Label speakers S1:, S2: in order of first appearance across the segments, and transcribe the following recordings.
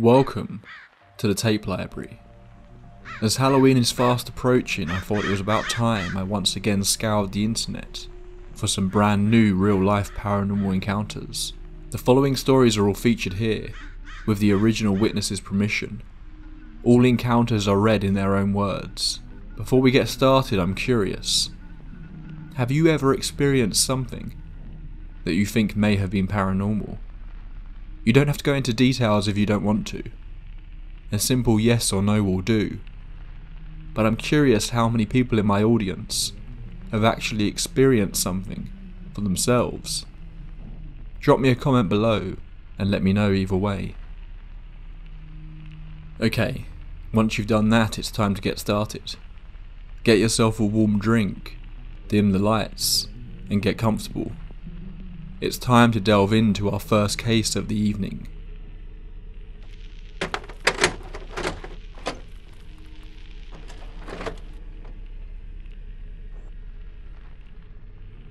S1: Welcome to the tape library. As Halloween is fast approaching, I thought it was about time I once again scoured the internet for some brand new real life paranormal encounters. The following stories are all featured here, with the original witness's permission. All encounters are read in their own words. Before we get started, I'm curious. Have you ever experienced something that you think may have been paranormal? You don't have to go into details if you don't want to. A simple yes or no will do. But I'm curious how many people in my audience have actually experienced something for themselves. Drop me a comment below and let me know either way. Okay, once you've done that, it's time to get started. Get yourself a warm drink, dim the lights, and get comfortable. It's time to delve into our first case of the evening.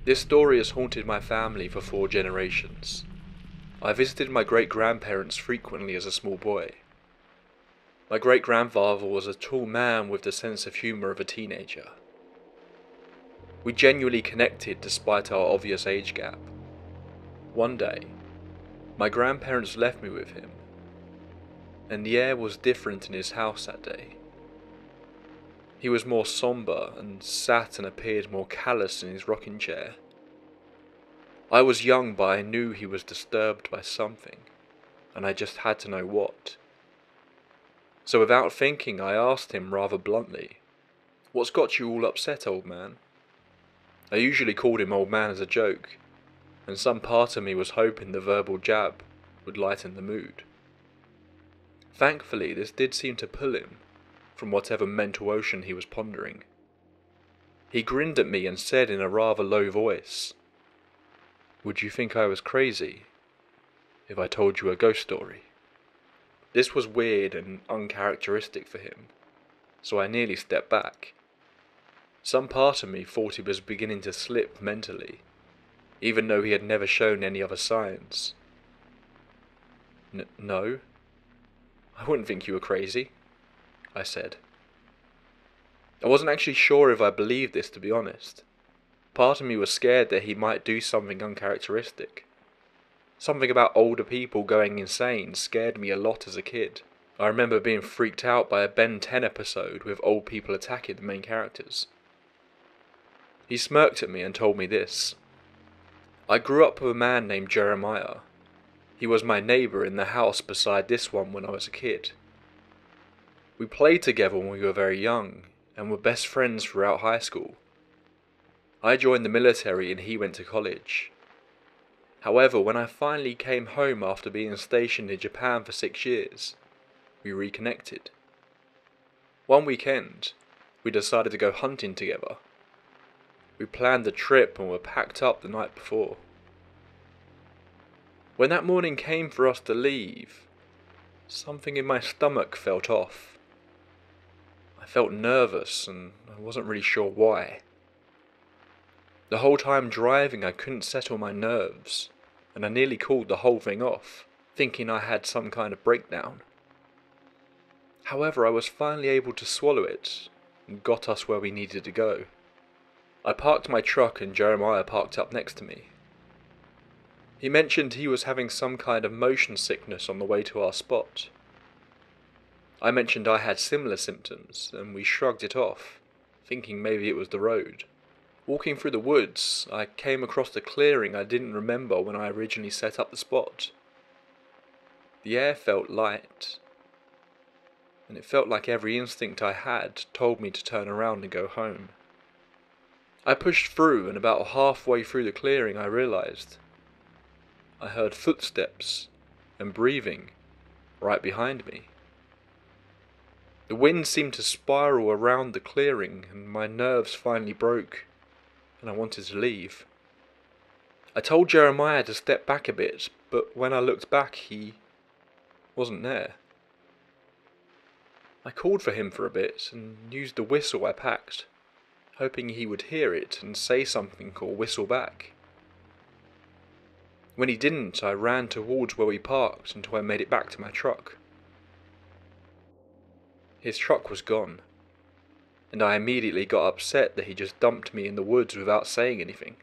S1: This story has haunted my family for four generations. I visited my great grandparents frequently as a small boy. My great grandfather was a tall man with the sense of humour of a teenager. We genuinely connected despite our obvious age gap. One day, my grandparents left me with him, and the air was different in his house that day. He was more sombre and sat and appeared more callous in his rocking chair. I was young, but I knew he was disturbed by something, and I just had to know what. So without thinking, I asked him rather bluntly, What's got you all upset, old man? I usually called him old man as a joke, and some part of me was hoping the verbal jab would lighten the mood. Thankfully, this did seem to pull him from whatever mental ocean he was pondering. He grinned at me and said in a rather low voice, Would you think I was crazy if I told you a ghost story? This was weird and uncharacteristic for him, so I nearly stepped back. Some part of me thought he was beginning to slip mentally, even though he had never shown any other signs. N- no, I wouldn't think you were crazy, I said. I wasn't actually sure if I believed this, to be honest. Part of me was scared that he might do something uncharacteristic. Something about older people going insane scared me a lot as a kid. I remember being freaked out by a Ben 10 episode with old people attacking the main characters. He smirked at me and told me this. I grew up with a man named Jeremiah. He was my neighbour in the house beside this one when I was a kid. We played together when we were very young and were best friends throughout high school. I joined the military and he went to college. However, when I finally came home after being stationed in Japan for six years, we reconnected. One weekend, we decided to go hunting together. We planned the trip and were packed up the night before. When that morning came for us to leave, something in my stomach felt off. I felt nervous and I wasn't really sure why. The whole time driving, I couldn't settle my nerves, and I nearly called the whole thing off, thinking I had some kind of breakdown. However, I was finally able to swallow it and got us where we needed to go. I parked my truck and Jeremiah parked up next to me. He mentioned he was having some kind of motion sickness on the way to our spot. I mentioned I had similar symptoms, and we shrugged it off, thinking maybe it was the road. Walking through the woods, I came across a clearing I didn't remember when I originally set up the spot. The air felt light, and it felt like every instinct I had told me to turn around and go home. I pushed through, and about halfway through the clearing, I realized I heard footsteps and breathing right behind me. The wind seemed to spiral around the clearing, and my nerves finally broke, and I wanted to leave. I told Jeremiah to step back a bit, but when I looked back, he wasn't there. I called for him for a bit and used the whistle I packed hoping he would hear it and say something or whistle back. When he didn't, I ran towards where we parked until I made it back to my truck. His truck was gone, and I immediately got upset that he just dumped me in the woods without saying anything.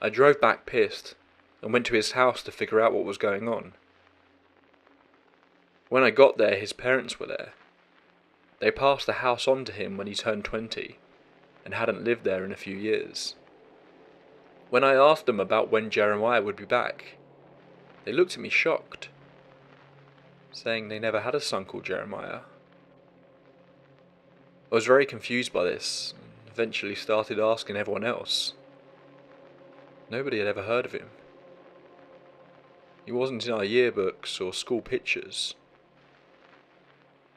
S1: I drove back pissed and went to his house to figure out what was going on. When I got there, his parents were there. They passed the house on to him when he turned 20 and hadn't lived there in a few years. When I asked them about when Jeremiah would be back, they looked at me shocked, saying they never had a son called Jeremiah. I was very confused by this, and eventually started asking everyone else. Nobody had ever heard of him. He wasn't in our yearbooks or school pictures.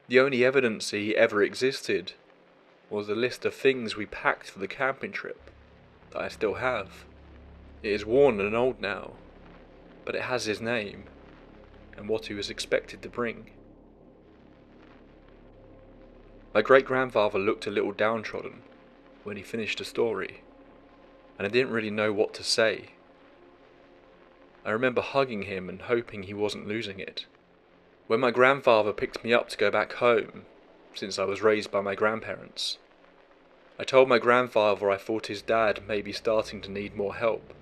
S1: The only evidence he ever existed was a list of things we packed for the camping trip that I still have. It is worn and old now, but it has his name and what he was expected to bring. My great grandfather looked a little downtrodden when he finished the story, and I didn't really know what to say. I remember hugging him and hoping he wasn't losing it. When my grandfather picked me up to go back home, since I was raised by my grandparents, I told my grandfather I thought his dad may be starting to need more help,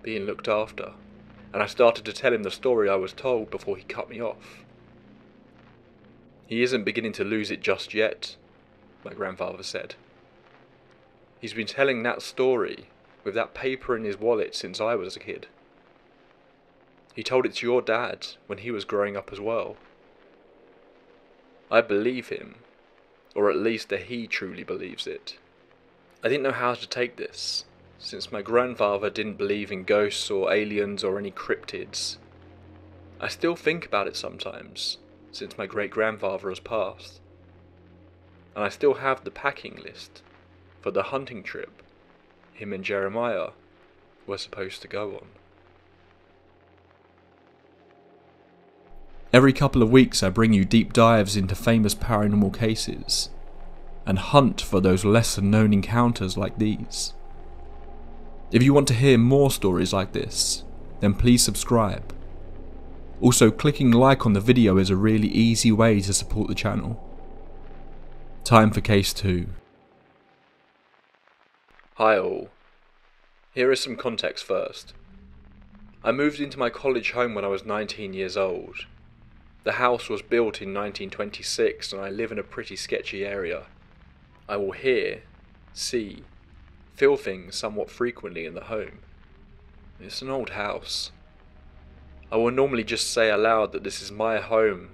S1: being looked after, and I started to tell him the story I was told before he cut me off. He isn't beginning to lose it just yet, my grandfather said. He's been telling that story with that paper in his wallet since I was a kid. He told it to your dad when he was growing up as well. I believe him, or at least that he truly believes it. I didn't know how to take this, since my grandfather didn't believe in ghosts or aliens or any cryptids. I still think about it sometimes, since my great grandfather has passed. And I still have the packing list for the hunting trip him and Jeremiah were supposed to go on. Every couple of weeks, I bring you deep dives into famous paranormal cases and hunt for those lesser known encounters like these. If you want to hear more stories like this, then please subscribe. Also, clicking like on the video is a really easy way to support the channel. Time for case 2. Hi all. Here is some context first. I moved into my college home when I was 19 years old the house was built in 1926 and I live in a pretty sketchy area. I will hear, see, feel things somewhat frequently in the home. It's an old house. I will normally just say aloud that this is my home.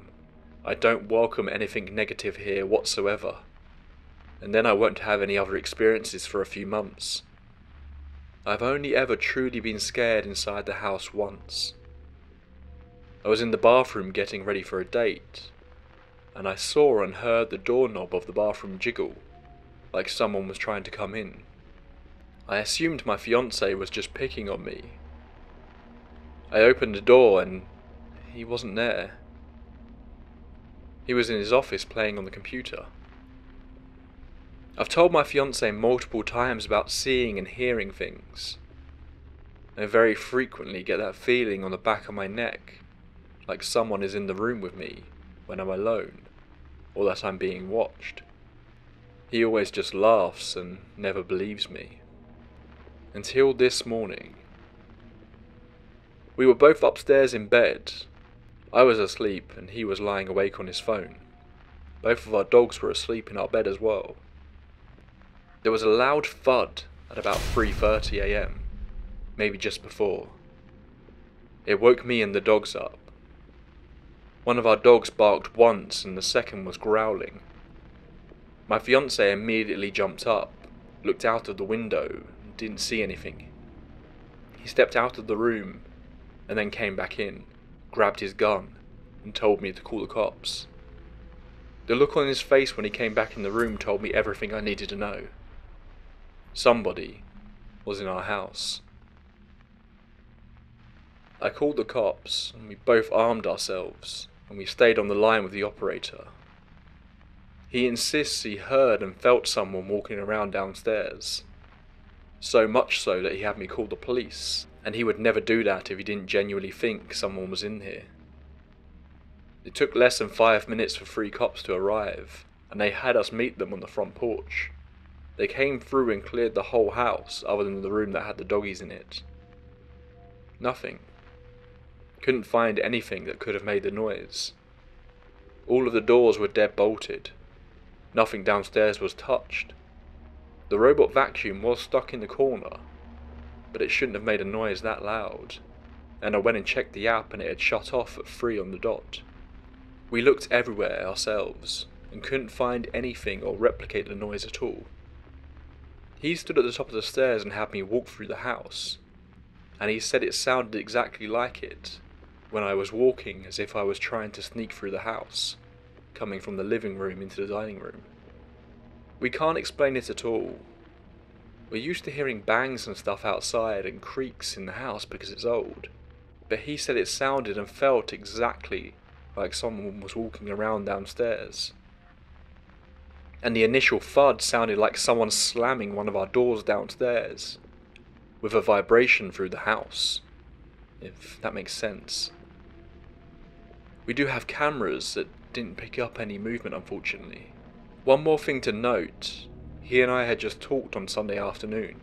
S1: I don't welcome anything negative here whatsoever. And then I won't have any other experiences for a few months. I've only ever truly been scared inside the house once. I was in the bathroom getting ready for a date, and I saw and heard the doorknob of the bathroom jiggle, like someone was trying to come in. I assumed my fiance was just picking on me. I opened the door and he wasn't there. He was in his office playing on the computer. I've told my fiance multiple times about seeing and hearing things. I very frequently get that feeling on the back of my neck like someone is in the room with me when I'm alone, or that I'm being watched. He always just laughs and never believes me. Until this morning. We were both upstairs in bed. I was asleep and he was lying awake on his phone. Both of our dogs were asleep in our bed as well. There was a loud thud at about 3:30 a.m., maybe just before. It woke me and the dogs up. One of our dogs barked once and the second was growling. My fiance immediately jumped up, looked out of the window, didn't see anything. He stepped out of the room and then came back in, grabbed his gun, and told me to call the cops. The look on his face when he came back in the room told me everything I needed to know. Somebody was in our house. I called the cops, and we both armed ourselves and we stayed on the line with the operator. He insists he heard and felt someone walking around downstairs. So much so that he had me call the police, and he would never do that if he didn't genuinely think someone was in here. It took less than five minutes for three cops to arrive, and they had us meet them on the front porch. They came through and cleared the whole house, other than the room that had the doggies in it. Nothing. Couldn't find anything that could have made the noise. All of the doors were dead bolted. Nothing downstairs was touched. The robot vacuum was stuck in the corner, but it shouldn't have made a noise that loud. And I went and checked the app and it had shut off at 3 on the dot. We looked everywhere ourselves and couldn't find anything or replicate the noise at all. He stood at the top of the stairs and had me walk through the house, and he said it sounded exactly like it when I was walking as if I was trying to sneak through the house, coming from the living room into the dining room. We can't explain it at all. We're used to hearing bangs and stuff outside and creaks in the house because it's old, but he said it sounded and felt exactly like someone was walking around downstairs. And the initial thud sounded like someone slamming one of our doors downstairs, with a vibration through the house, if that makes sense. We do have cameras that didn't pick up any movement, unfortunately. One more thing to note he and I had just talked on Sunday afternoon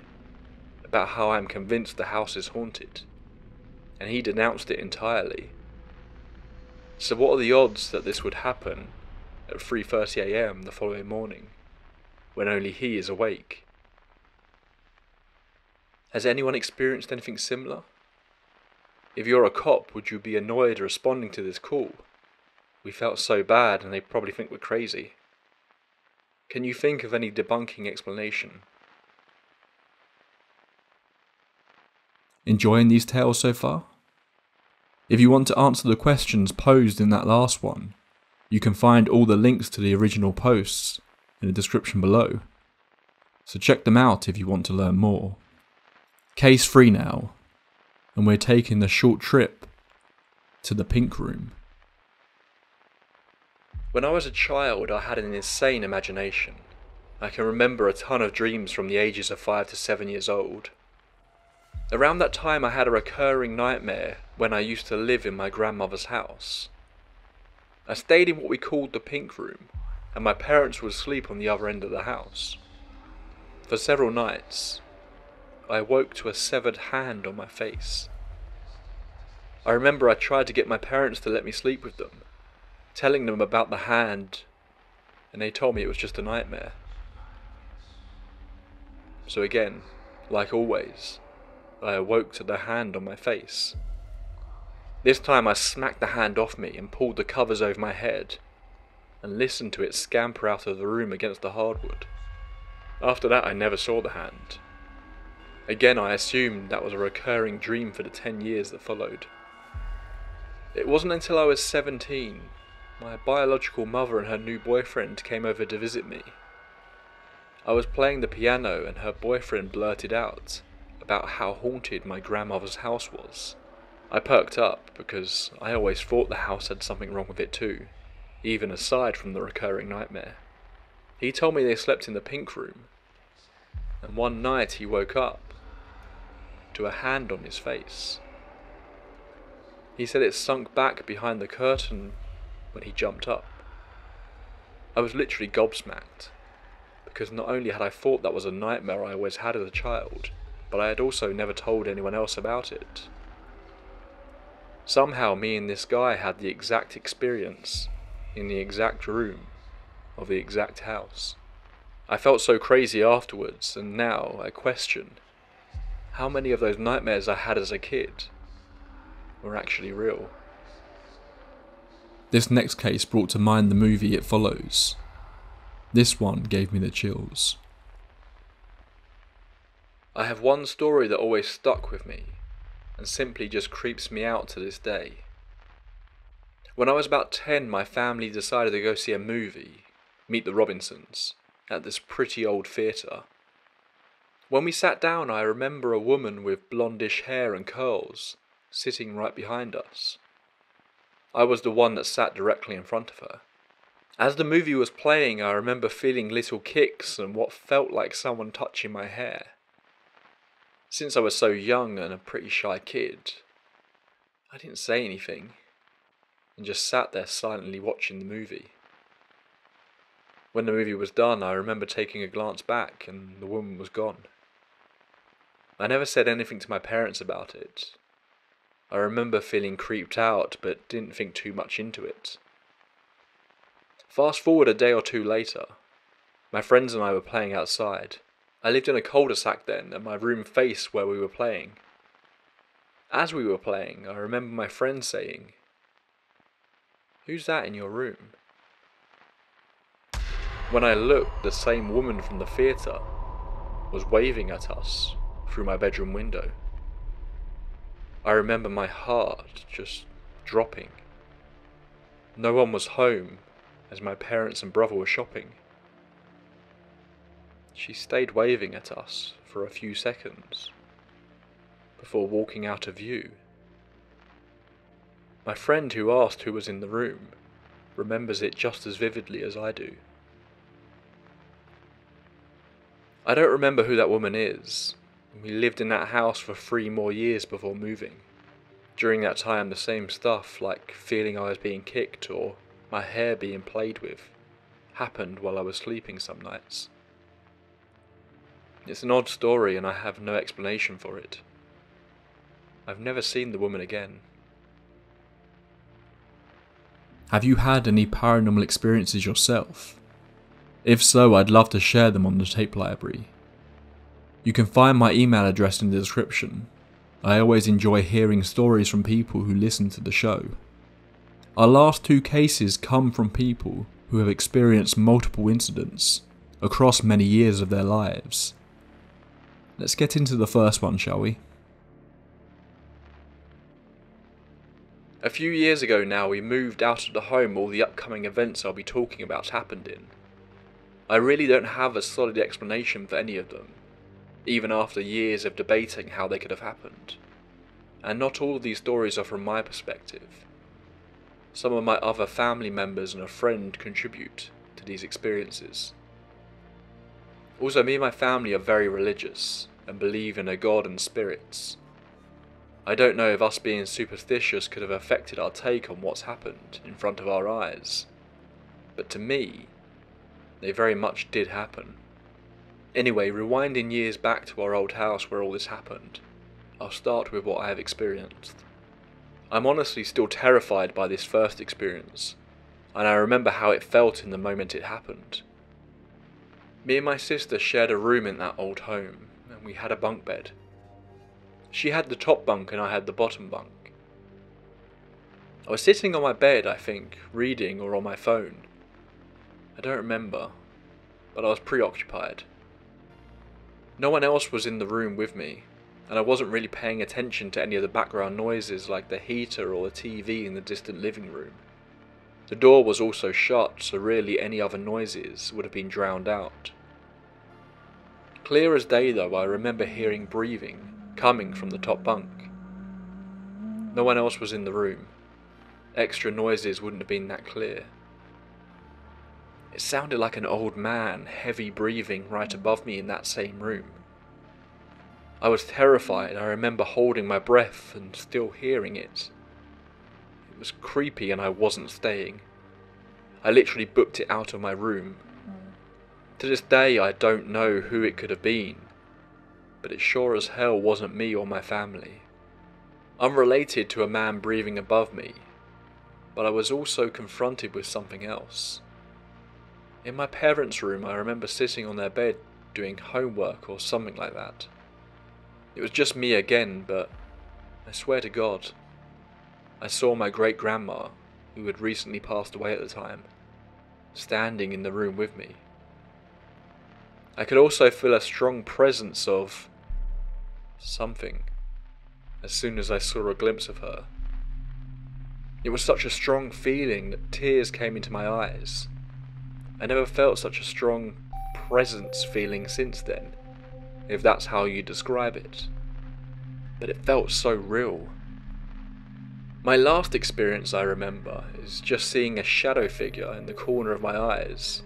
S1: about how I'm convinced the house is haunted, and he denounced it entirely. So, what are the odds that this would happen at 3:30 a.m. the following morning, when only he is awake? Has anyone experienced anything similar? If you're a cop, would you be annoyed responding to this call? We felt so bad and they probably think we're crazy. Can you think of any debunking explanation?
S2: Enjoying these tales so far? If you want to answer the questions posed in that last one, you can find all the links to the original posts in the description below. So check them out if you want to learn more. Case free now and we're taking the short trip to the pink room.
S1: When I was a child, I had an insane imagination. I can remember a ton of dreams from the ages of 5 to 7 years old. Around that time, I had a recurring nightmare when I used to live in my grandmother's house. I stayed in what we called the pink room, and my parents would sleep on the other end of the house. For several nights, I woke to a severed hand on my face. I remember I tried to get my parents to let me sleep with them, telling them about the hand, and they told me it was just a nightmare. So again, like always, I awoke to the hand on my face. This time I smacked the hand off me and pulled the covers over my head, and listened to it scamper out of the room against the hardwood. After that I never saw the hand. Again, I assumed that was a recurring dream for the 10 years that followed. It wasn't until I was 17, my biological mother and her new boyfriend came over to visit me. I was playing the piano and her boyfriend blurted out about how haunted my grandmother's house was. I perked up because I always thought the house had something wrong with it too, even aside from the recurring nightmare. He told me they slept in the pink room, and one night he woke up to a hand on his face. He said it sunk back behind the curtain when he jumped up. I was literally gobsmacked, because not only had I thought that was a nightmare I always had as a child, but I had also never told anyone else about it. Somehow me and this guy had the exact experience, in the exact room, of the exact house. I felt so crazy afterwards, and now I question how many of those nightmares I had as a kid were actually real.
S2: This next case brought to mind the movie It Follows. This one gave me the chills.
S1: I have one story that always stuck with me and simply just creeps me out to this day. When I was about 10, my family decided to go see a movie, Meet the Robinsons, at this pretty old theatre. When we sat down, I remember a woman with blondish hair and curls sitting right behind us. I was the one that sat directly in front of her. As the movie was playing, I remember feeling little kicks and what felt like someone touching my hair. Since I was so young and a pretty shy kid, I didn't say anything and just sat there silently watching the movie. When the movie was done, I remember taking a glance back and the woman was gone. I never said anything to my parents about it. I remember feeling creeped out but didn't think too much into it. Fast forward a day or two later. My friends and I were playing outside. I lived in a cul-de-sac then, and my room faced where we were playing. As we were playing, I remember my friend saying, Who's that in your room? When I looked, the same woman from the theatre was waving at us through my bedroom window. I remember my heart just dropping. No one was home as my parents and brother were shopping. She stayed waving at us for a few seconds before walking out of view. My friend who asked who was in the room remembers it just as vividly as I do. I don't remember who that woman is. We lived in that house for three more years before moving. During that time, the same stuff, like feeling I was being kicked or my hair being played with, happened while I was sleeping some nights. It's an odd story and I have no explanation for it. I've never seen the woman again.
S2: Have you had any paranormal experiences yourself? If so, I'd love to share them on the tape library. You can find my email address in the description. I always enjoy hearing stories from people who listen to the show. Our last two cases come from people who have experienced multiple incidents across many years of their lives. Let's get into the first one, shall we?
S1: A few years ago now, we moved out of the home all the upcoming events I'll be talking about happened in. I really don't have a solid explanation for any of them, even after years of debating how they could have happened. And not all of these stories are from my perspective. Some of my other family members and a friend contribute to these experiences. Also, me and my family are very religious and believe in a God and spirits. I don't know if us being superstitious could have affected our take on what's happened in front of our eyes, but to me, they very much did happen. Anyway, rewinding years back to our old house where all this happened, I'll start with what I have experienced. I'm honestly still terrified by this first experience, and I remember how it felt in the moment it happened. Me and my sister shared a room in that old home, and we had a bunk bed. She had the top bunk and I had the bottom bunk. I was sitting on my bed, I think, reading or on my phone. I don't remember, but I was preoccupied. No one else was in the room with me, and I wasn't really paying attention to any of the background noises like the heater or the TV in the distant living room. The door was also shut, so really any other noises would have been drowned out. Clear as day though, I remember hearing breathing coming from the top bunk. No one else was in the room. Extra noises wouldn't have been that clear. It sounded like an old man, heavy breathing right above me in that same room. I was terrified. I remember holding my breath and still hearing it. It was creepy and I wasn't staying. I literally booked it out of my room. To this day, I don't know who it could have been but it sure as hell wasn't me or my family. I'm related to a man breathing above me, but I was also confronted with something else. In my parents' room, I remember sitting on their bed doing homework or something like that. It was just me again, but I swear to God, I saw my great grandma, who had recently passed away at the time, standing in the room with me. I could also feel a strong presence of something as soon as I saw a glimpse of her. It was such a strong feeling that tears came into my eyes. I never felt such a strong presence feeling since then, if that's how you describe it. But it felt so real. My last experience I remember is just seeing a shadow figure in the corner of my eyes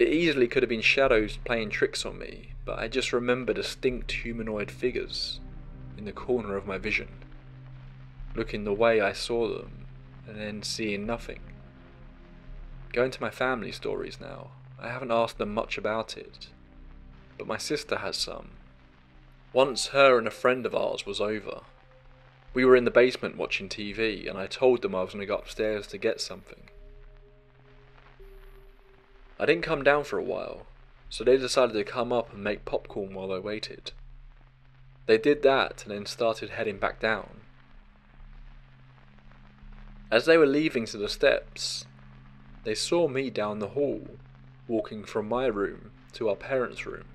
S1: it easily could have been shadows playing tricks on me, but I just remember distinct humanoid figures in the corner of my vision, looking the way I saw them and then seeing nothing. Going to my family stories now, I haven't asked them much about it, but my sister has some. Once her and a friend of ours was over. We were in the basement watching TV, and I told them I was going to go upstairs to get something. I didn't come down for a while, so they decided to come up and make popcorn while I waited. They did that and then started heading back down. As they were leaving to the steps, they saw me down the hall, walking from my room to our parents' room.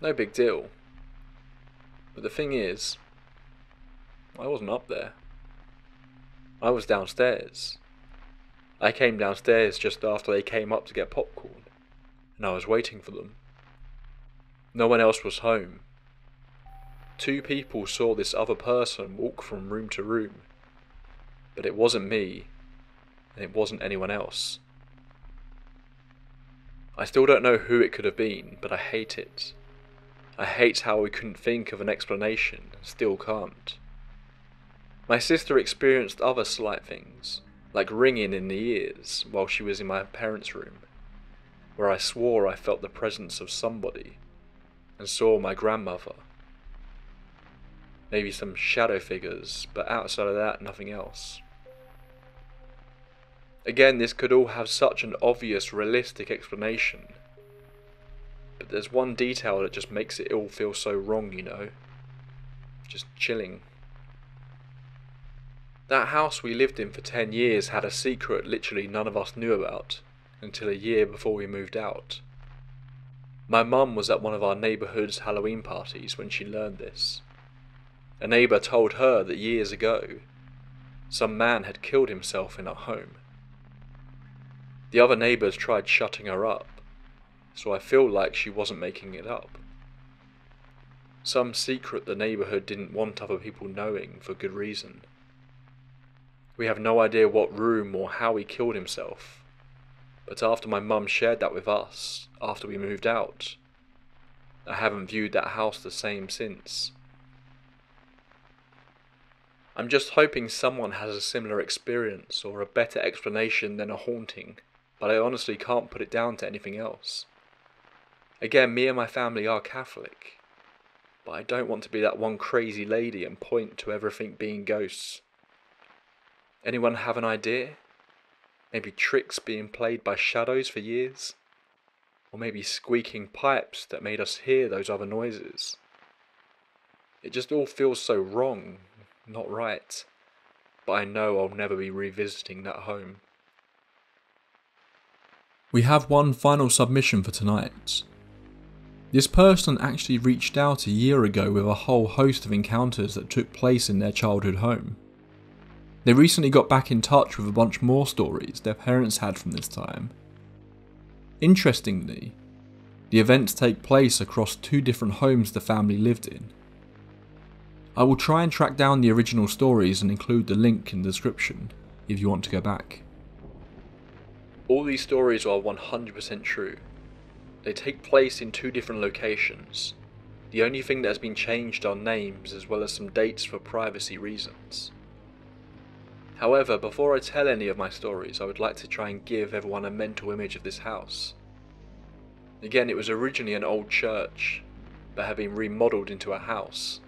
S1: No big deal. But the thing is, I wasn't up there. I was downstairs. I came downstairs just after they came up to get popcorn, and I was waiting for them. No one else was home. Two people saw this other person walk from room to room, but it wasn't me, and it wasn't anyone else. I still don't know who it could have been, but I hate it. I hate how we couldn't think of an explanation and still can't. My sister experienced other slight things, like ringing in the ears while she was in my parents' room, where I swore I felt the presence of somebody and saw my grandmother. Maybe some shadow figures, but outside of that, nothing else. Again, this could all have such an obvious, realistic explanation. But there's one detail that just makes it all feel so wrong, you know? Just chilling. That house we lived in for 10 years had a secret literally none of us knew about until a year before we moved out. My mum was at one of our neighbourhood's Halloween parties when she learned this. A neighbour told her that years ago, some man had killed himself in our home. The other neighbours tried shutting her up, so I feel like she wasn't making it up. Some secret the neighbourhood didn't want other people knowing for good reason. We have no idea what room or how he killed himself. But after my mum shared that with us, after we moved out, I haven't viewed that house the same since. I'm just hoping someone has a similar experience or a better explanation than a haunting, but I honestly can't put it down to anything else. Again, me and my family are Catholic, but I don't want to be that one crazy lady and point to everything being ghosts. Anyone have an idea? Maybe tricks being played by shadows for years? Or maybe squeaking pipes that made us hear those other noises? It just all feels so wrong, not right. But I know I'll never be revisiting that home.
S2: We have one final submission for tonight. This person actually reached out a year ago with a whole host of encounters that took place in their childhood home. They recently got back in touch with a bunch more stories their parents had from this time. Interestingly, the events take place across two different homes the family lived in. I will try and track down the original stories and include the link in the description if you want to go back.
S1: All these stories are 100% true. They take place in two different locations. The only thing that has been changed are names as well as some dates for privacy reasons. However, before I tell any of my stories, I would like to try and give everyone a mental image of this house. Again, it was originally an old church, but had been remodelled into a house.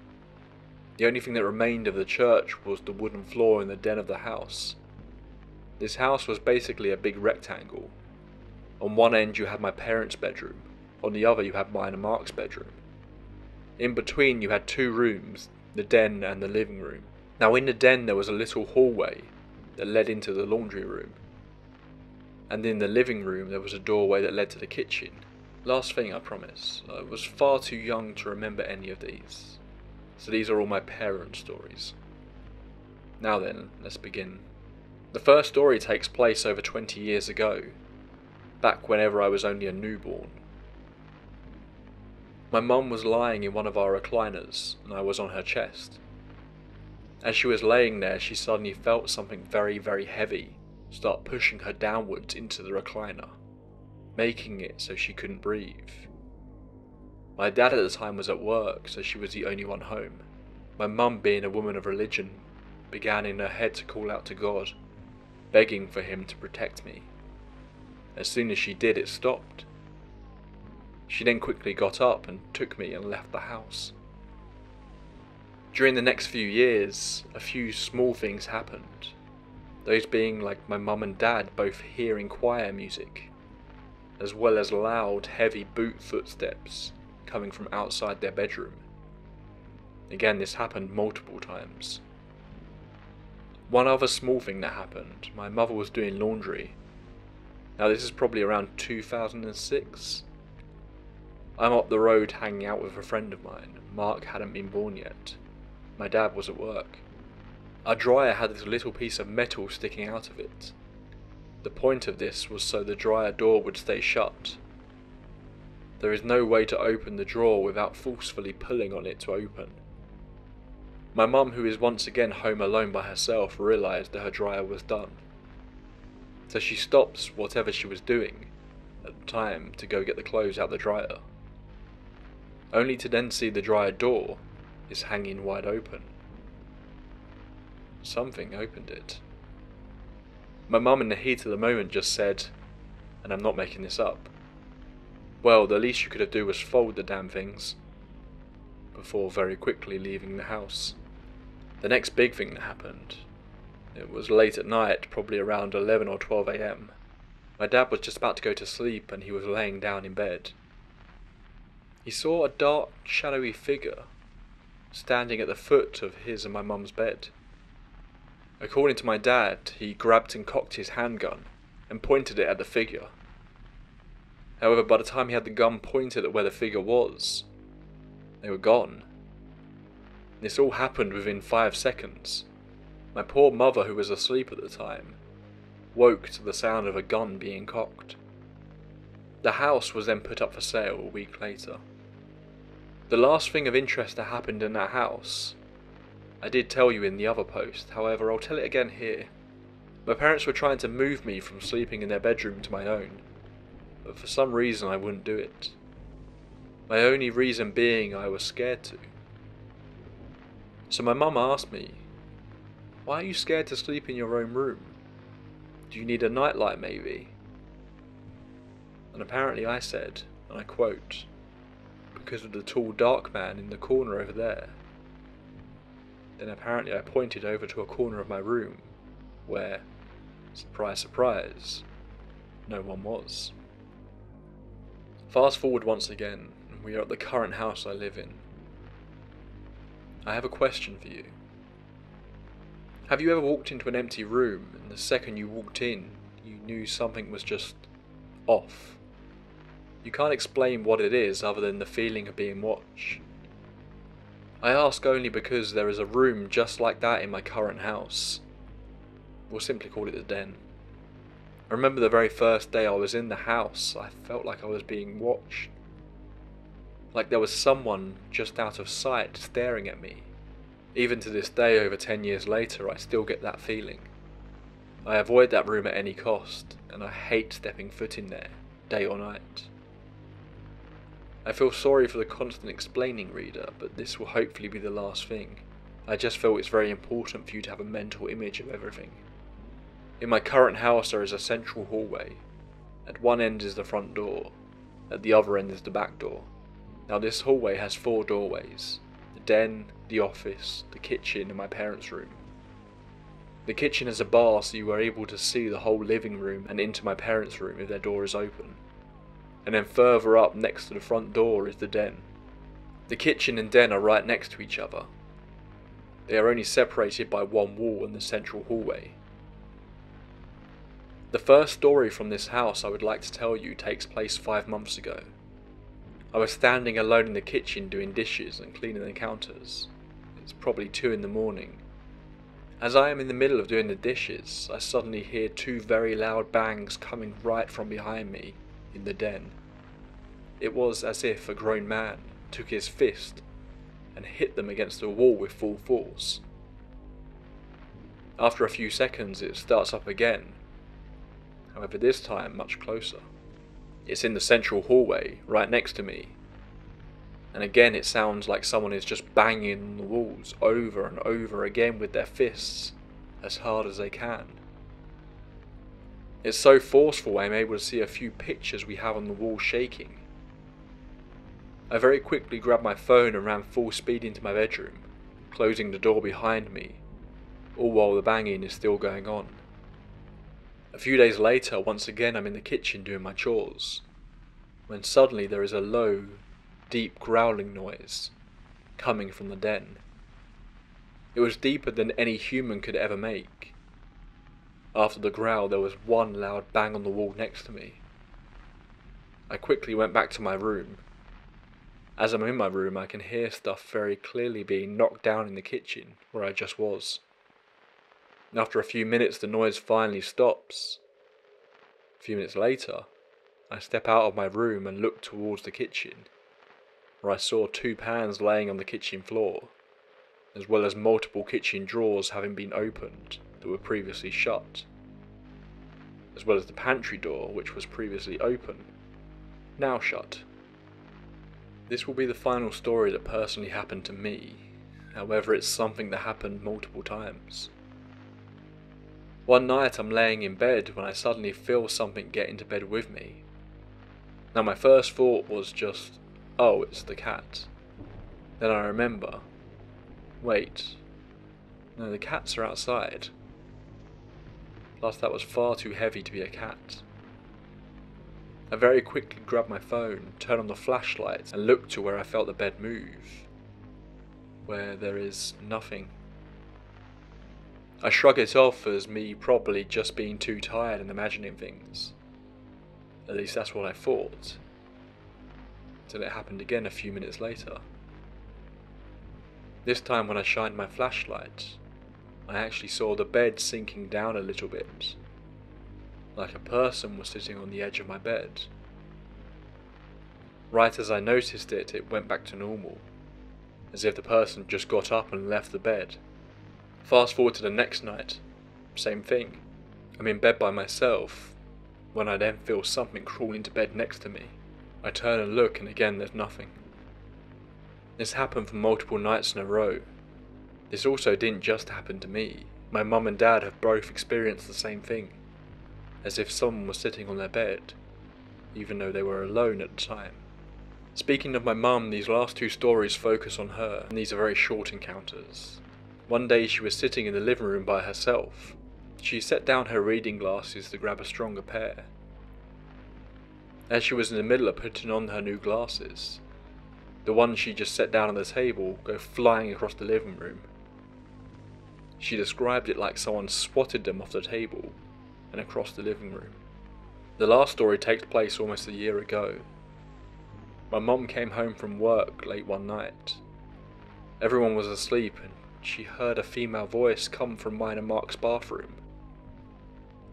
S1: The only thing that remained of the church was the wooden floor in the den of the house. This house was basically a big rectangle. On one end you had my parents' bedroom, on the other you had mine and Mark's bedroom. In between you had two rooms, the den and the living room. Now, in the den, there was a little hallway that led into the laundry room. And in the living room, there was a doorway that led to the kitchen. Last thing, I promise. I was far too young to remember any of these. So these are all my parents' stories. Now then, let's begin. The first story takes place over 20 years ago, back whenever I was only a newborn. My mum was lying in one of our recliners, and I was on her chest. As she was laying there, she suddenly felt something very, very heavy start pushing her downwards into the recliner, making it so she couldn't breathe. My dad at the time was at work, so she was the only one home. My mum, being a woman of religion, began in her head to call out to God, begging for him to protect me. As soon as she did, it stopped. She then quickly got up and took me and left the house. During the next few years, a few small things happened. Those being like my mum and dad both hearing choir music, as well as loud, heavy boot footsteps coming from outside their bedroom. Again, this happened multiple times. One other small thing that happened my mother was doing laundry. Now, this is probably around 2006. I'm up the road hanging out with a friend of mine. Mark hadn't been born yet. My dad was at work. Our dryer had this little piece of metal sticking out of it. The point of this was so the dryer door would stay shut. There is no way to open the drawer without forcefully pulling on it to open. My mum, who is once again home alone by herself, realised that her dryer was done. So she stops whatever she was doing at the time to go get the clothes out the dryer. Only to then see the dryer door is hanging wide open. Something opened it. My mum, in the heat of the moment, just said, and I'm not making this up, well, the least you could have do was fold the damn things, before very quickly leaving the house. The next big thing that happened, it was late at night, probably around 11 or 12 am. My dad was just about to go to sleep and he was laying down in bed. He saw a dark, shadowy figure standing at the foot of his and my mum's bed. According to my dad, he grabbed and cocked his handgun and pointed it at the figure. However, by the time he had the gun pointed at where the figure was, they were gone. This all happened within five seconds. My poor mother, who was asleep at the time, woke to the sound of a gun being cocked. The house was then put up for sale a week later. The last thing of interest that happened in that house, I did tell you in the other post, however, I'll tell it again here. My parents were trying to move me from sleeping in their bedroom to my own, but for some reason I wouldn't do it. My only reason being I was scared to. So my mum asked me, Why are you scared to sleep in your own room? Do you need a nightlight maybe? And apparently I said, and I quote, because of the tall dark man in the corner over there. Then apparently I pointed over to a corner of my room where, surprise, surprise, no one was. Fast forward once again, and we are at the current house I live in. I have a question for you. Have you ever walked into an empty room and the second you walked in, you knew something was just off? You can't explain what it is other than the feeling of being watched. I ask only because there is a room just like that in my current house. We'll simply call it the den. I remember the very first day I was in the house, I felt like I was being watched. Like there was someone just out of sight staring at me. Even to this day, over 10 years later, I still get that feeling. I avoid that room at any cost, and I hate stepping foot in there, day or night. I feel sorry for the constant explaining reader, but this will hopefully be the last thing. I just feel it's very important for you to have a mental image of everything. In my current house, there is a central hallway. At one end is the front door, at the other end is the back door. Now, this hallway has four doorways the den, the office, the kitchen, and my parents' room. The kitchen has a bar so you are able to see the whole living room and into my parents' room if their door is open. And then further up next to the front door is the den. The kitchen and den are right next to each other. They are only separated by one wall and the central hallway. The first story from this house I would like to tell you takes place five months ago. I was standing alone in the kitchen doing dishes and cleaning the counters. It's probably two in the morning. As I am in the middle of doing the dishes, I suddenly hear two very loud bangs coming right from behind me in the den. It was as if a grown man took his fist and hit them against the wall with full force. After a few seconds, it starts up again however this time much closer. It's in the central hallway, right next to me. And again it sounds like someone is just banging on the walls over and over again with their fists, as hard as they can. It's so forceful I'm able to see a few pictures we have on the wall shaking. I very quickly grabbed my phone and ran full speed into my bedroom, closing the door behind me, all while the banging is still going on. A few days later, once again I'm in the kitchen doing my chores, when suddenly there is a low, deep growling noise coming from the den. It was deeper than any human could ever make. After the growl, there was one loud bang on the wall next to me. I quickly went back to my room. As I'm in my room, I can hear stuff very clearly being knocked down in the kitchen where I just was. After a few minutes, the noise finally stops. A few minutes later, I step out of my room and look towards the kitchen, where I saw two pans laying on the kitchen floor, as well as multiple kitchen drawers having been opened that were previously shut, as well as the pantry door which was previously open, now shut. This will be the final story that personally happened to me, however, it's something that happened multiple times. One night I'm laying in bed when I suddenly feel something get into bed with me. Now, my first thought was just, oh, it's the cat. Then I remember, wait, no, the cats are outside. Plus, that was far too heavy to be a cat. I very quickly grabbed my phone, turned on the flashlight, and looked to where I felt the bed move. Where there is nothing. I shrug it off as me probably just being too tired and imagining things. At least that's what I thought. Till it happened again a few minutes later. This time when I shined my flashlight, I actually saw the bed sinking down a little bit, like a person was sitting on the edge of my bed. Right as I noticed it, it went back to normal, as if the person just got up and left the bed. Fast forward to the next night, same thing. I'm in bed by myself, when I then feel something crawl into bed next to me. I turn and look, and again there's nothing. This happened for multiple nights in a row, this also didn't just happen to me. My mum and dad have both experienced the same thing, as if someone was sitting on their bed, even though they were alone at the time. Speaking of my mum, these last two stories focus on her, and these are very short encounters. One day she was sitting in the living room by herself. She set down her reading glasses to grab a stronger pair. As she was in the middle of putting on her new glasses, the ones she just set down on the table go flying across the living room. She described it like someone swatted them off the table and across the living room. The last story takes place almost a year ago. My mom came home from work late one night. Everyone was asleep and she heard a female voice come from and Mark's bathroom.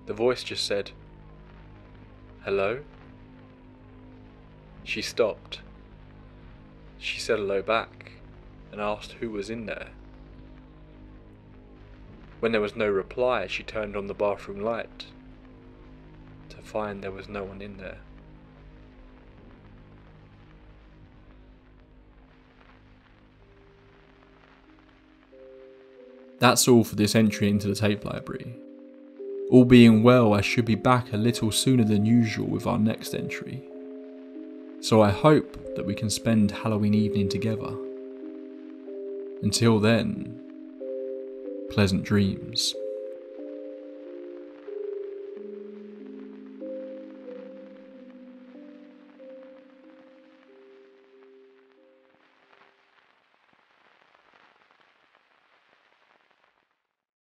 S1: The voice just said, Hello? She stopped. She said hello back and asked who was in there. When there was no reply, she turned on the bathroom light to find there was no one in there.
S2: That's all for this entry into the tape library. All being well, I should be back a little sooner than usual with our next entry. So I hope that we can spend Halloween evening together. Until then, pleasant dreams.